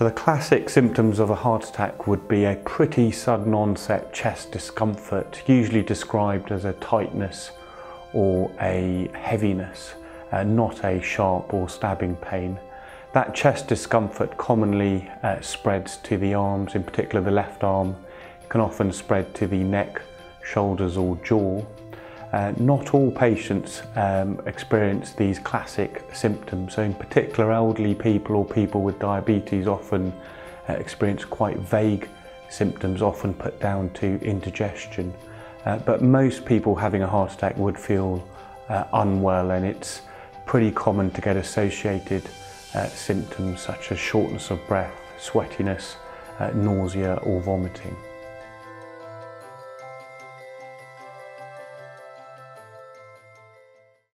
So the classic symptoms of a heart attack would be a pretty sudden onset chest discomfort, usually described as a tightness or a heaviness, uh, not a sharp or stabbing pain. That chest discomfort commonly uh, spreads to the arms, in particular the left arm. It can often spread to the neck, shoulders or jaw. Uh, not all patients um, experience these classic symptoms, so in particular elderly people or people with diabetes often uh, experience quite vague symptoms, often put down to indigestion. Uh, but most people having a heart attack would feel uh, unwell and it's pretty common to get associated uh, symptoms such as shortness of breath, sweatiness, uh, nausea or vomiting.